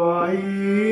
vai